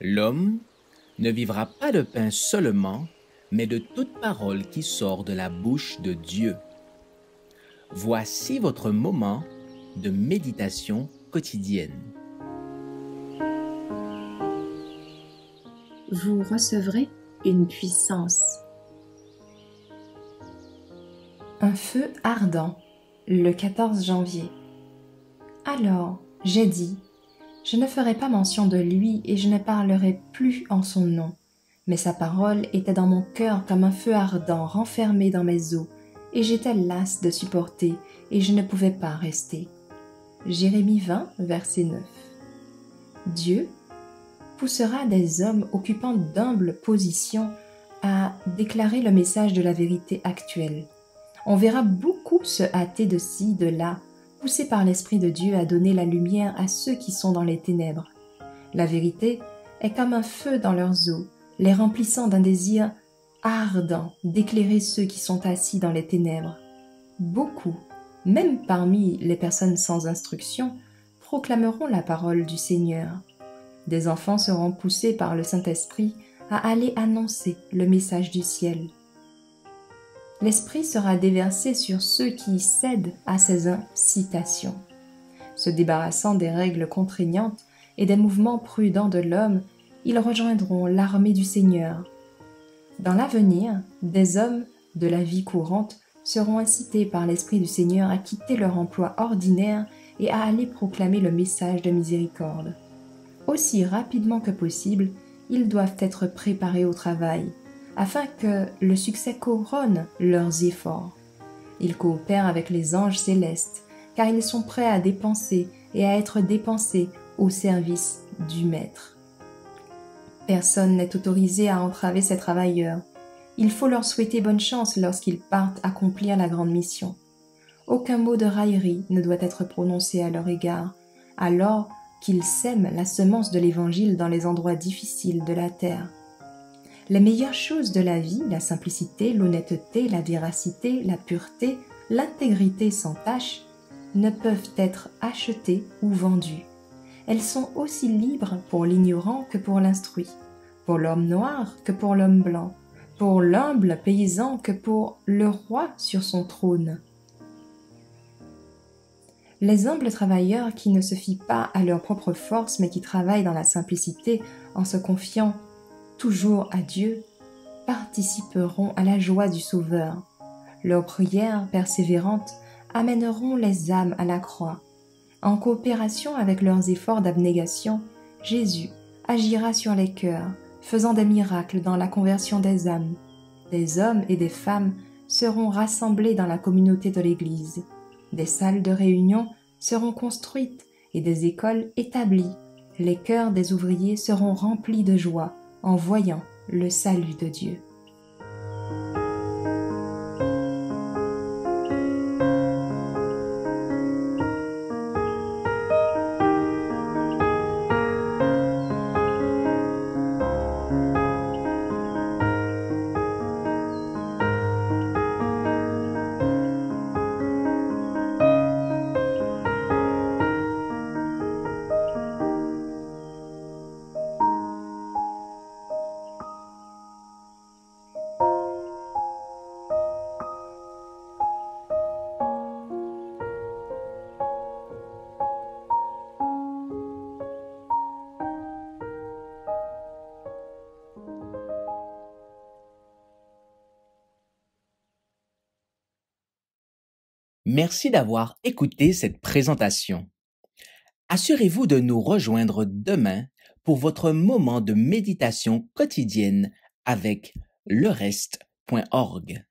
L'homme ne vivra pas de pain seulement, mais de toute parole qui sort de la bouche de Dieu. Voici votre moment de méditation quotidienne. Vous recevrez une puissance. Un feu ardent, le 14 janvier. Alors, j'ai dit, je ne ferai pas mention de lui et je ne parlerai plus en son nom. Mais sa parole était dans mon cœur comme un feu ardent renfermé dans mes os, et j'étais lasse de supporter, et je ne pouvais pas rester. Jérémie 20, verset 9. Dieu poussera des hommes occupant d'humbles positions à déclarer le message de la vérité actuelle. On verra beaucoup se hâter de ci, de là, poussés par l'Esprit de Dieu à donner la lumière à ceux qui sont dans les ténèbres. La vérité est comme un feu dans leurs eaux, les remplissant d'un désir ardent d'éclairer ceux qui sont assis dans les ténèbres. Beaucoup, même parmi les personnes sans instruction, proclameront la parole du Seigneur. Des enfants seront poussés par le Saint-Esprit à aller annoncer le message du ciel. L'Esprit sera déversé sur ceux qui cèdent à ces incitations. Se débarrassant des règles contraignantes et des mouvements prudents de l'homme, ils rejoindront l'armée du Seigneur. Dans l'avenir, des hommes de la vie courante seront incités par l'Esprit du Seigneur à quitter leur emploi ordinaire et à aller proclamer le message de miséricorde. Aussi rapidement que possible, ils doivent être préparés au travail, afin que le succès couronne leurs efforts. Ils coopèrent avec les anges célestes, car ils sont prêts à dépenser et à être dépensés au service du Maître. Personne n'est autorisé à entraver ces travailleurs. Il faut leur souhaiter bonne chance lorsqu'ils partent accomplir la grande mission. Aucun mot de raillerie ne doit être prononcé à leur égard, alors qu'ils sèment la semence de l'Évangile dans les endroits difficiles de la terre. Les meilleures choses de la vie, la simplicité, l'honnêteté, la véracité, la pureté, l'intégrité sans tache, ne peuvent être achetées ou vendues elles sont aussi libres pour l'ignorant que pour l'instruit, pour l'homme noir que pour l'homme blanc, pour l'humble paysan que pour le roi sur son trône. Les humbles travailleurs qui ne se fient pas à leur propre force mais qui travaillent dans la simplicité en se confiant toujours à Dieu participeront à la joie du Sauveur. Leurs prières persévérantes amèneront les âmes à la croix en coopération avec leurs efforts d'abnégation, Jésus agira sur les cœurs, faisant des miracles dans la conversion des âmes. Des hommes et des femmes seront rassemblés dans la communauté de l'Église. Des salles de réunion seront construites et des écoles établies. Les cœurs des ouvriers seront remplis de joie en voyant le salut de Dieu. Merci d'avoir écouté cette présentation. Assurez-vous de nous rejoindre demain pour votre moment de méditation quotidienne avec le reste.org.